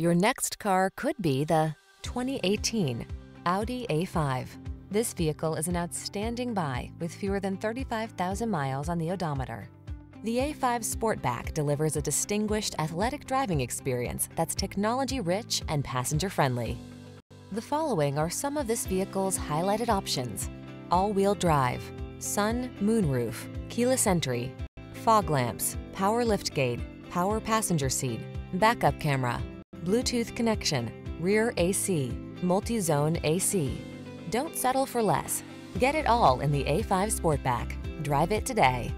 Your next car could be the 2018 Audi A5. This vehicle is an outstanding buy with fewer than 35,000 miles on the odometer. The A5 Sportback delivers a distinguished athletic driving experience that's technology-rich and passenger-friendly. The following are some of this vehicle's highlighted options. All-wheel drive, sun, moonroof, keyless entry, fog lamps, power liftgate, power passenger seat, backup camera, Bluetooth connection, rear AC, multi-zone AC. Don't settle for less. Get it all in the A5 Sportback. Drive it today.